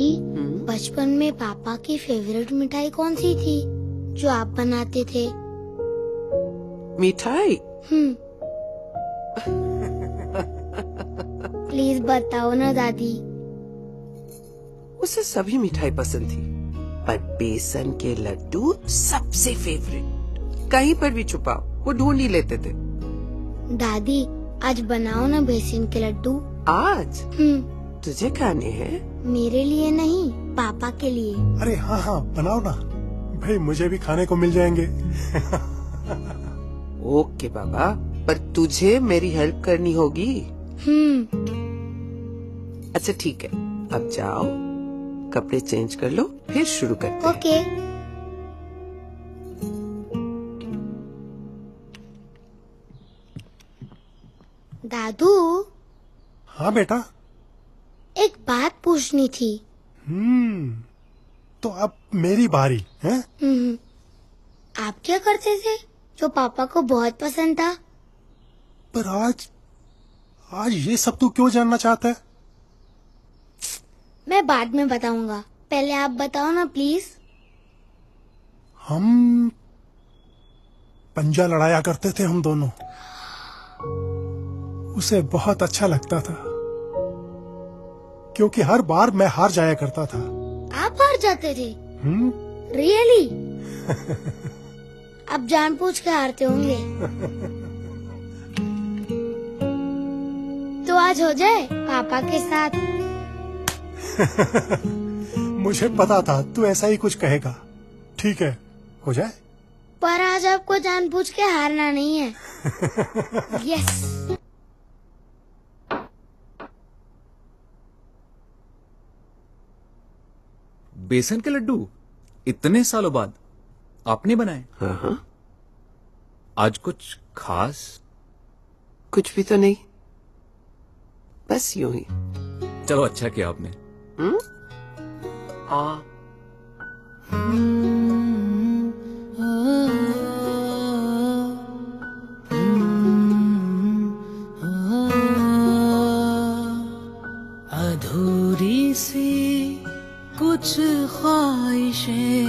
दादी बचपन में पापा की फेवरेट मिठाई कौन सी थी जो आप बनाते थे? मिठाई? हम्म। प्लीज़ बताओ ना दादी। उसे सभी मिठाई पसंद थी पर बेसन के लड्डू सबसे फेवरेट कहीं पर भी छुपाओ वो ढूंढ ही लेते थे। दादी आज बनाओ ना बेसन के लड्डू। आज? हम्म। तुझे खाने हैं? मेरे लिए नहीं पापा के लिए। अरे हाँ हाँ बनाओ ना। भाई मुझे भी खाने को मिल जाएँगे। ओके बाबा पर तुझे मेरी हेल्प करनी होगी? हम्म। अच्छा ठीक है। अब जाओ कपड़े चेंज कर लो फिर शुरू करते हैं। ओके। दादू? हाँ बेटा। एक बात पूछनी थी। हम्म तो अब मेरी बारी है? हम्म, आप क्या करते थे जो पापा को बहुत पसंद था? पर आज आज ये सब तू क्यों जानना चाहता है? मैं बाद में बताऊँगा। पहले आप बताओ ना प्लीज़ हम पंजा लड़ाया करते थे हम दोनों। उसे बहुत अच्छा लगता था। क्योंकि हर बार मैं हार जाया करता था। आप हार जाते थे? हम्म? रियली अब जान जानबूझ के हारते होंगे। तो आज हो जाए पापा के साथ? मुझे पता था तू ऐसा ही कुछ कहेगा। ठीक है हो जाए? पर आज आपको जानबूझ के हारना नहीं है। यस बेसन के लड्डू? इतने सालों बाद। आपने बनाए। हाँ हाँ। आज कुछ खास? कुछ भी तो नहीं। बस यूँ ही। चलो अच्छा किया आपने। हम्म? आ। अधूरी सी कुछ ख्वाहिशें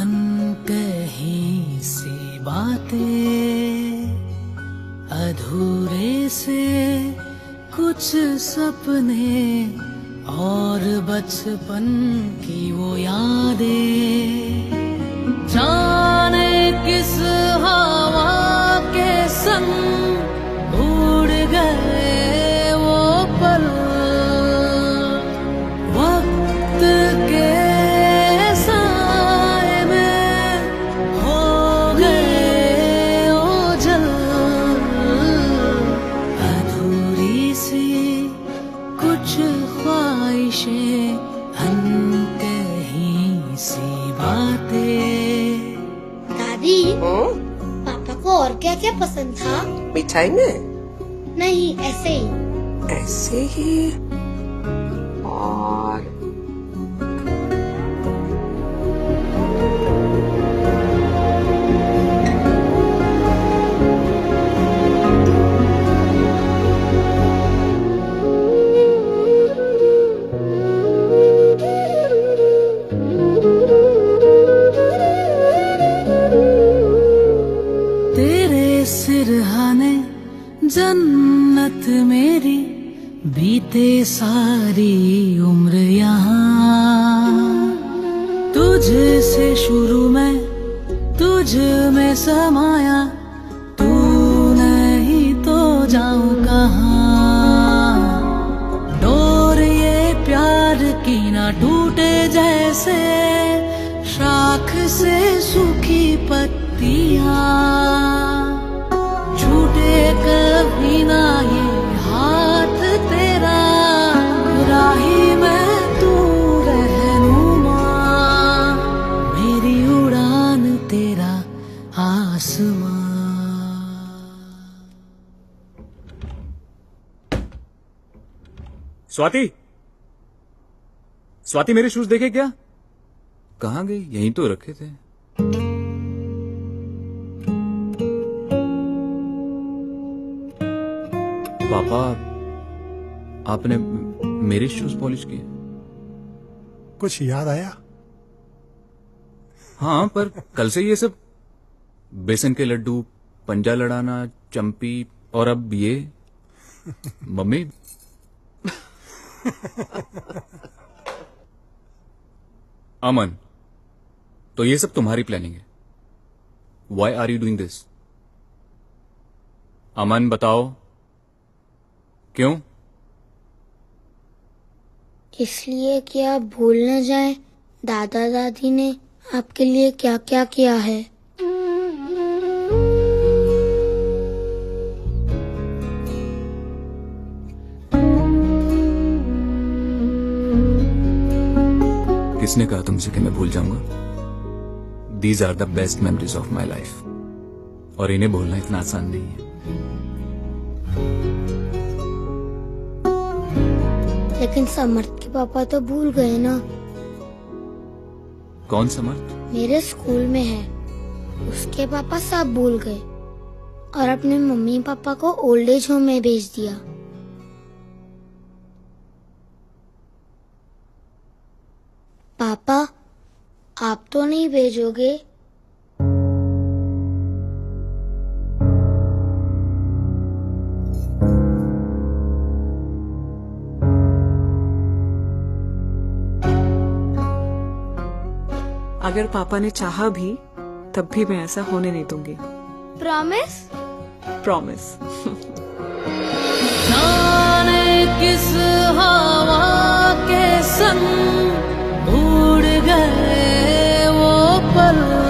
अनकही सी बातें। अधूरे से कुछ सपने और बचपन की वो यादें। जाने किस हवा के संग उड़ गए क्या पसंद था? मिठाई में? नहीं ऐसे ही। ऐसे ही? और सिरहाने जन्नत मेरी बीते सारी उम्र यहाँ। तुझ से शुरू में तुझ में समाया, तू नहीं तो जाऊँ कहाँ। डोर ये प्यार की ना टूटे जैसे, शाख से सूखी पत्तियाँ। स्वाति? स्वाति मेरे शूज़ देखे क्या? कहा गई? यहीं तो रखे थे। पापा आपने मेरे शूज़ पॉलिश किए। कुछ याद आया? हाँ पर कल से ये सब बेसन के लड्डू पंजा लड़ाना चंपी और अब ये मम्मी अमन तो ये सब तुम्हारी प्लानिंग है? Why are you doing this Aman बताओ। क्यों? इसलिए कि आप भूल न जाए दादा दादी ने आपके लिए क्या क्या किया है। किसने कहा तुमसे कि मैं भूल जाऊँगा? These are the best memories of my life और इन्हें भूलना इतना आसान नहीं है। लेकिन समर्थ के पापा तो भूल गए ना। कौन समर्थ? मेरे स्कूल में है। उसके पापा सब भूल गए। और अपने मम्मी पापा को ओल्ड एज होम में भेज दिया। आप तो नहीं भेजोगे? अगर पापा ने चाहा भी तब भी मैं ऐसा होने नहीं दूँगी। प्रॉमिस प्रॉमिस किस हवा के संग उड़ गए? वो